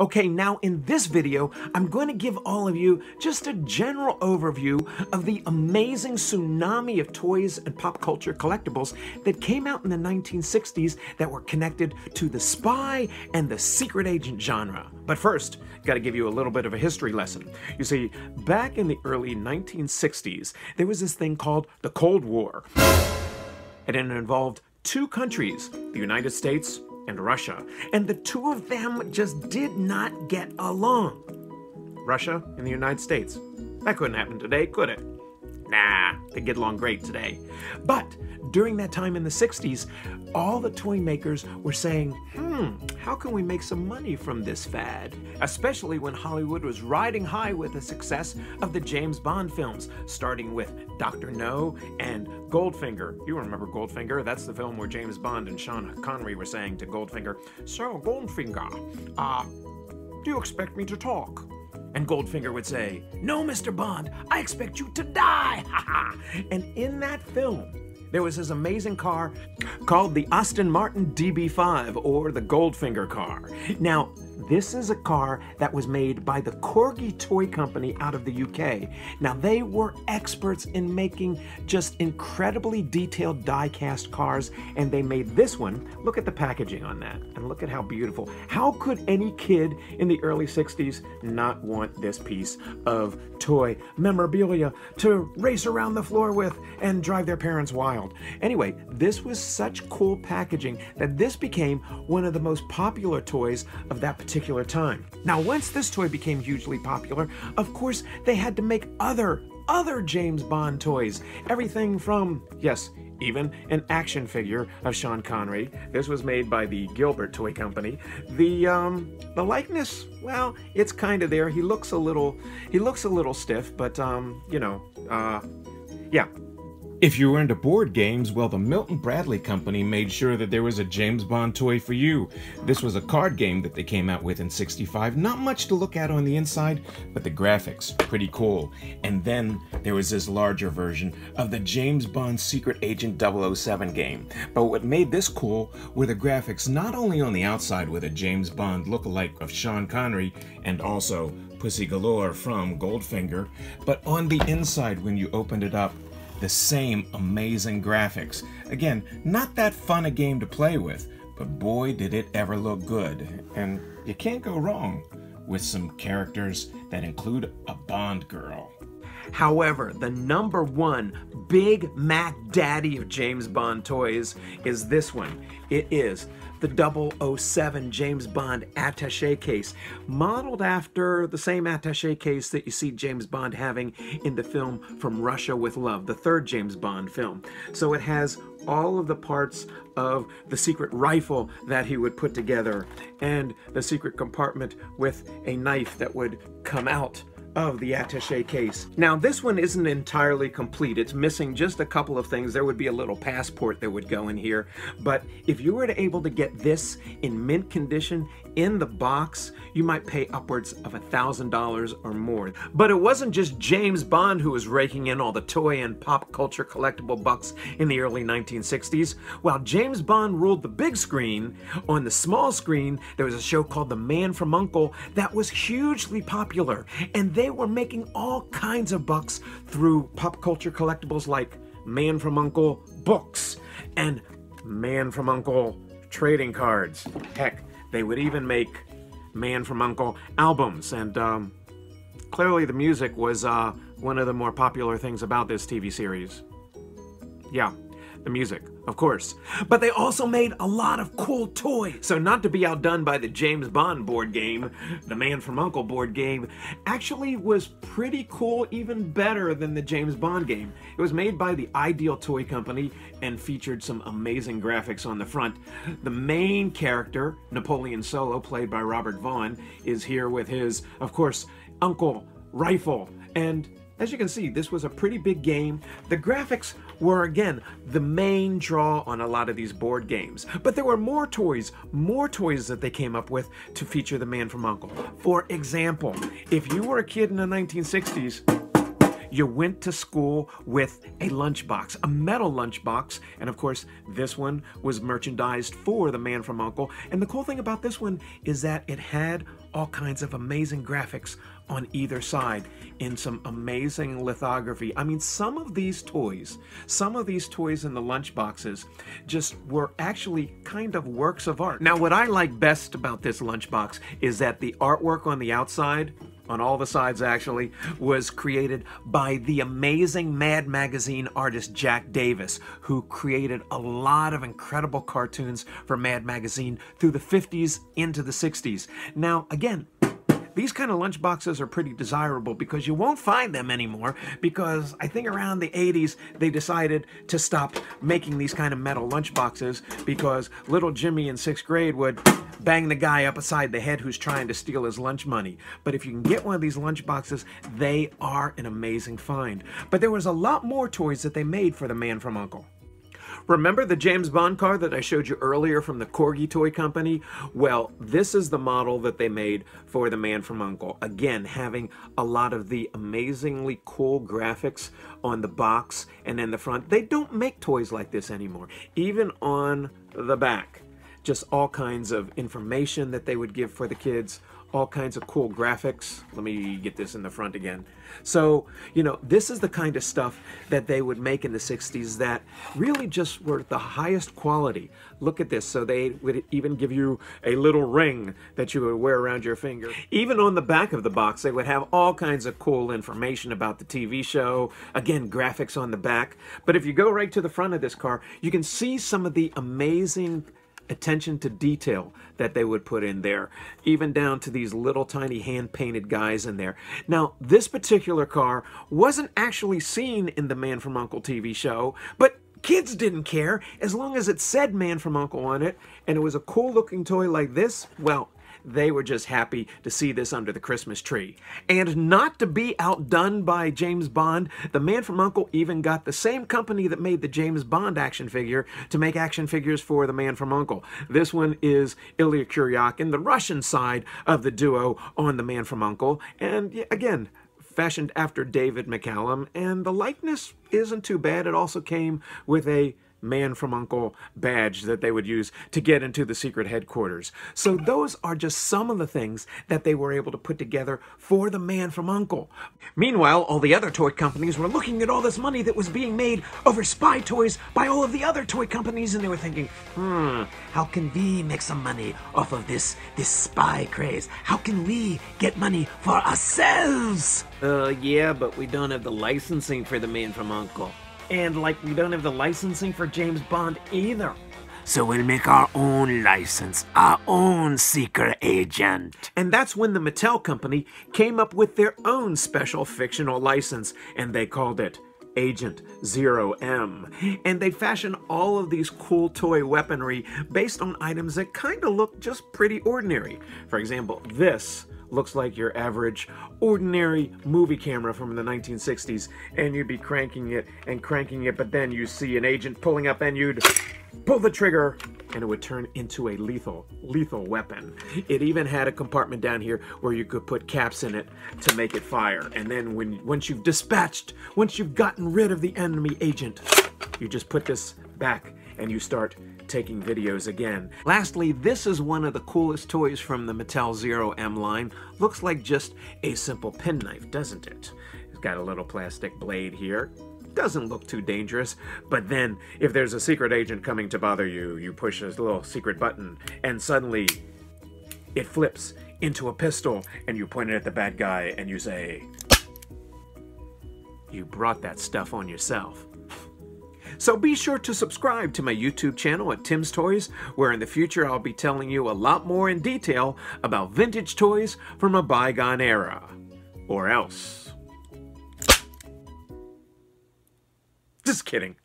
Okay, now in this video, I'm going to give all of you just a general overview of the amazing tsunami of toys and pop culture collectibles that came out in the 1960s that were connected to the spy and the secret agent genre. But first, got to give you a little bit of a history lesson. You see, back in the early 1960s, there was this thing called the Cold War. And it involved two countries, the United States and Russia, and the two of them just did not get along. Russia and the United States. That couldn't happen today, could it? Nah, they get along great today. But during that time in the 60s, all the toy makers were saying, hmm, how can we make some money from this fad? Especially when Hollywood was riding high with the success of the James Bond films, starting with Dr. No and Goldfinger. You remember Goldfinger? That's the film where James Bond and Sean Connery were saying to Goldfinger, So, Goldfinger, uh, do you expect me to talk? And Goldfinger would say, No, Mr. Bond, I expect you to die. and in that film, there was this amazing car called the Aston Martin DB5 or the Goldfinger car. Now, this is a car that was made by the Corgi Toy Company out of the UK. Now, they were experts in making just incredibly detailed die-cast cars, and they made this one. Look at the packaging on that, and look at how beautiful. How could any kid in the early 60s not want this piece of toy memorabilia to race around the floor with and drive their parents wild? Anyway, this was such cool packaging that this became one of the most popular toys of that particular time. Now, once this toy became hugely popular, of course, they had to make other, other James Bond toys. Everything from, yes, even an action figure of Sean Connery. This was made by the Gilbert Toy Company. The um, the likeness, well, it's kind of there. He looks a little, he looks a little stiff, but um, you know, uh, yeah, if you were into board games, well, the Milton Bradley Company made sure that there was a James Bond toy for you. This was a card game that they came out with in 65. Not much to look at on the inside, but the graphics, pretty cool. And then there was this larger version of the James Bond Secret Agent 007 game. But what made this cool were the graphics not only on the outside with a James Bond look-alike of Sean Connery and also Pussy Galore from Goldfinger, but on the inside when you opened it up, the same amazing graphics. Again, not that fun a game to play with, but boy did it ever look good. And you can't go wrong with some characters that include a Bond girl. However, the number one Big Mac daddy of James Bond toys is this one. It is the 007 James Bond attache case, modeled after the same attache case that you see James Bond having in the film From Russia with Love, the third James Bond film. So it has all of the parts of the secret rifle that he would put together and the secret compartment with a knife that would come out of the attache case. Now this one isn't entirely complete. It's missing just a couple of things. There would be a little passport that would go in here. But if you were able to get this in mint condition in the box, you might pay upwards of a $1,000 or more. But it wasn't just James Bond who was raking in all the toy and pop culture collectible bucks in the early 1960s. While James Bond ruled the big screen, on the small screen, there was a show called The Man from U.N.C.L.E. that was hugely popular. And they were making all kinds of bucks through pop culture collectibles like Man from U.N.C.L.E. books and Man from U.N.C.L.E. trading cards. Heck, they would even make Man from U.N.C.L.E. albums, and um, clearly the music was uh, one of the more popular things about this TV series. Yeah, the music, of course. But they also made a lot of cool toys. So not to be outdone by the James Bond board game, the Man from U.N.C.L.E. board game actually was pretty cool, even better than the James Bond game. It was made by the Ideal Toy Company and featured some amazing graphics on the front. The main character, Napoleon Solo, played by Robert Vaughn, is here with his, of course, uncle rifle and as you can see, this was a pretty big game. The graphics were, again, the main draw on a lot of these board games. But there were more toys, more toys that they came up with to feature the Man from U.N.C.L.E. For example, if you were a kid in the 1960s, you went to school with a lunchbox, a metal lunchbox, and of course, this one was merchandised for the man from U.N.C.L.E. And the cool thing about this one is that it had all kinds of amazing graphics on either side in some amazing lithography. I mean, some of these toys, some of these toys in the lunchboxes just were actually kind of works of art. Now, what I like best about this lunchbox is that the artwork on the outside on all the sides actually, was created by the amazing Mad Magazine artist Jack Davis, who created a lot of incredible cartoons for Mad Magazine through the 50s into the 60s. Now, again, these kind of lunchboxes are pretty desirable because you won't find them anymore because I think around the 80s they decided to stop making these kind of metal lunchboxes because little Jimmy in sixth grade would bang the guy up beside the head who's trying to steal his lunch money. But if you can get one of these lunchboxes, they are an amazing find. But there was a lot more toys that they made for the man from Uncle. Remember the James Bond car that I showed you earlier from the Corgi Toy Company? Well, this is the model that they made for the Man from Uncle. Again, having a lot of the amazingly cool graphics on the box and in the front. They don't make toys like this anymore. Even on the back, just all kinds of information that they would give for the kids all kinds of cool graphics. Let me get this in the front again. So, you know, this is the kind of stuff that they would make in the 60s that really just were the highest quality. Look at this. So they would even give you a little ring that you would wear around your finger. Even on the back of the box, they would have all kinds of cool information about the TV show. Again, graphics on the back. But if you go right to the front of this car, you can see some of the amazing attention to detail that they would put in there, even down to these little tiny hand painted guys in there. Now, this particular car wasn't actually seen in the Man from Uncle TV show, but kids didn't care as long as it said Man from Uncle on it and it was a cool looking toy like this. Well, they were just happy to see this under the Christmas tree. And not to be outdone by James Bond, the man from Uncle even got the same company that made the James Bond action figure to make action figures for the man from Uncle. This one is Illya Kuryakin, the Russian side of the duo on the man from Uncle. And again, fashioned after David McCallum, and the likeness isn't too bad. It also came with a man from uncle badge that they would use to get into the secret headquarters. So those are just some of the things that they were able to put together for the man from uncle. Meanwhile, all the other toy companies were looking at all this money that was being made over spy toys by all of the other toy companies and they were thinking, hmm, how can we make some money off of this, this spy craze? How can we get money for ourselves? Uh, yeah, but we don't have the licensing for the man from uncle. And like we don't have the licensing for James Bond either. So we'll make our own license, our own secret agent. And that's when the Mattel Company came up with their own special fictional license, and they called it Agent Zero M. And they fashioned all of these cool toy weaponry based on items that kind of look just pretty ordinary. For example, this looks like your average ordinary movie camera from the 1960s and you'd be cranking it and cranking it but then you see an agent pulling up and you'd pull the trigger and it would turn into a lethal lethal weapon. It even had a compartment down here where you could put caps in it to make it fire and then when once you've dispatched once you've gotten rid of the enemy agent you just put this back and you start taking videos again. Lastly, this is one of the coolest toys from the Mattel Zero M line. Looks like just a simple penknife, doesn't it? It's got a little plastic blade here. Doesn't look too dangerous, but then if there's a secret agent coming to bother you, you push this little secret button and suddenly it flips into a pistol and you point it at the bad guy and you say, You brought that stuff on yourself. So be sure to subscribe to my YouTube channel at Timz Toyz, where in the future I'll be telling you a lot more in detail about vintage toys from a bygone era. Or else. Just kidding.